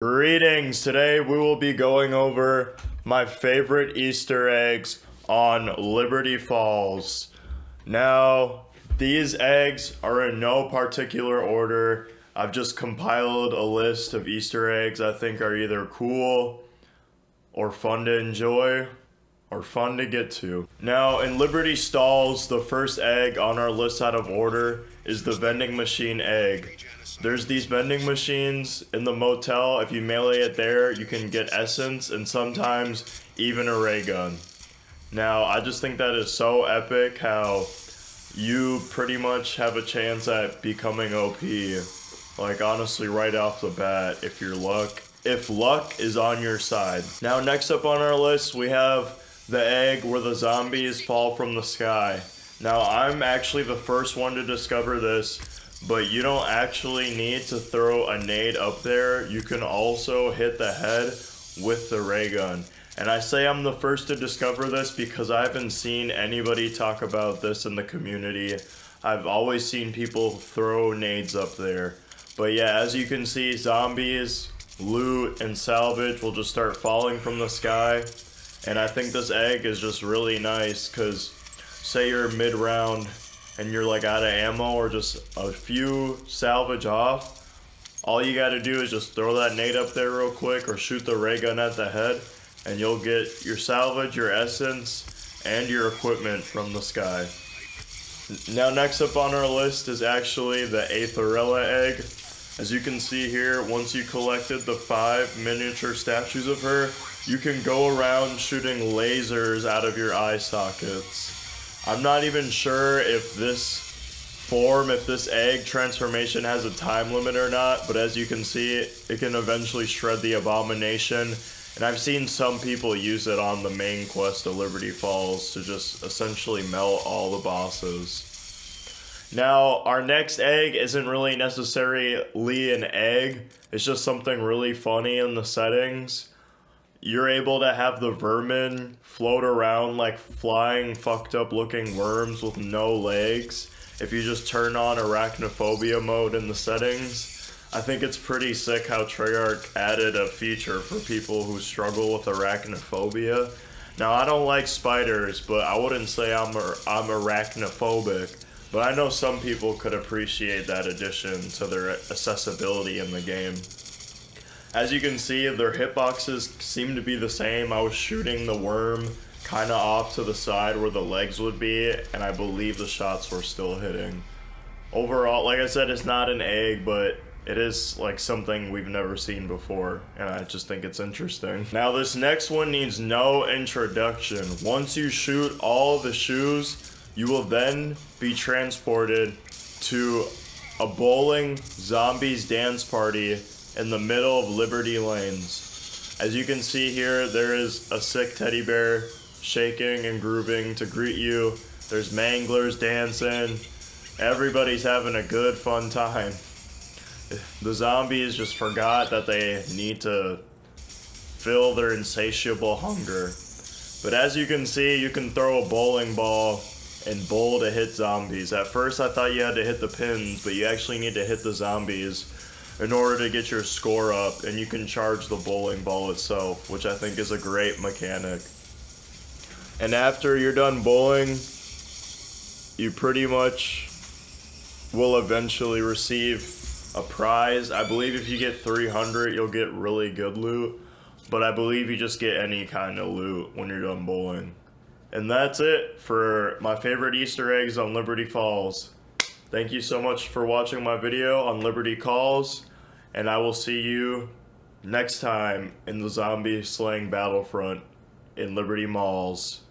Greetings! Today we will be going over my favorite Easter eggs on Liberty Falls. Now, these eggs are in no particular order. I've just compiled a list of Easter eggs I think are either cool or fun to enjoy or fun to get to. Now, in Liberty Stalls, the first egg on our list out of order is the vending machine egg. There's these vending machines in the motel. If you melee it there, you can get essence and sometimes even a ray gun. Now, I just think that is so epic how you pretty much have a chance at becoming OP. Like, honestly, right off the bat, if your luck, if luck is on your side. Now, next up on our list, we have the egg where the zombies fall from the sky. Now, I'm actually the first one to discover this, but you don't actually need to throw a nade up there. You can also hit the head with the ray gun. And I say I'm the first to discover this because I haven't seen anybody talk about this in the community. I've always seen people throw nades up there. But yeah, as you can see, zombies, loot, and salvage will just start falling from the sky. And I think this egg is just really nice because say you're mid-round and you're like out of ammo or just a few salvage off, all you got to do is just throw that nade up there real quick or shoot the ray gun at the head and you'll get your salvage, your essence, and your equipment from the sky. Now next up on our list is actually the Aetherella egg. As you can see here, once you collected the five miniature statues of her, you can go around shooting lasers out of your eye sockets. I'm not even sure if this form, if this egg transformation has a time limit or not, but as you can see, it can eventually shred the abomination. And I've seen some people use it on the main quest of Liberty Falls to just essentially melt all the bosses. Now, our next egg isn't really necessarily an egg, it's just something really funny in the settings you're able to have the vermin float around like flying fucked up looking worms with no legs if you just turn on arachnophobia mode in the settings. I think it's pretty sick how Treyarch added a feature for people who struggle with arachnophobia. Now I don't like spiders, but I wouldn't say I'm I'm arachnophobic. But I know some people could appreciate that addition to their accessibility in the game. As you can see, their hitboxes seem to be the same. I was shooting the worm kind of off to the side where the legs would be, and I believe the shots were still hitting. Overall, like I said, it's not an egg, but it is like something we've never seen before, and I just think it's interesting. Now, this next one needs no introduction. Once you shoot all the shoes, you will then be transported to a bowling zombies dance party in the middle of Liberty Lanes. As you can see here, there is a sick teddy bear shaking and grooving to greet you. There's manglers dancing. Everybody's having a good fun time. The zombies just forgot that they need to fill their insatiable hunger. But as you can see, you can throw a bowling ball and bowl to hit zombies. At first I thought you had to hit the pins, but you actually need to hit the zombies in order to get your score up, and you can charge the bowling ball itself, which I think is a great mechanic. And after you're done bowling, you pretty much will eventually receive a prize. I believe if you get 300, you'll get really good loot, but I believe you just get any kind of loot when you're done bowling. And that's it for my favorite Easter eggs on Liberty Falls. Thank you so much for watching my video on Liberty Calls, and I will see you next time in the zombie slaying battlefront in Liberty Malls.